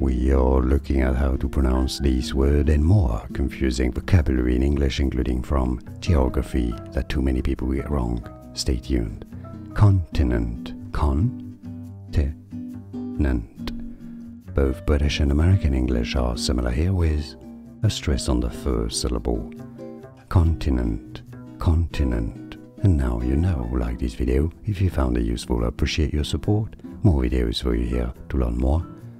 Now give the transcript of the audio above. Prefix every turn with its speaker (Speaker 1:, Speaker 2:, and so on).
Speaker 1: We are looking at how to pronounce these words and more confusing vocabulary in English, including from geography that too many people get wrong. Stay tuned. Continent. Con-te-nant. Both British and American English are similar here with a stress on the first syllable. Continent. Continent. And now you know, like this video, if you found it useful, I appreciate your support. More videos for you here to learn more.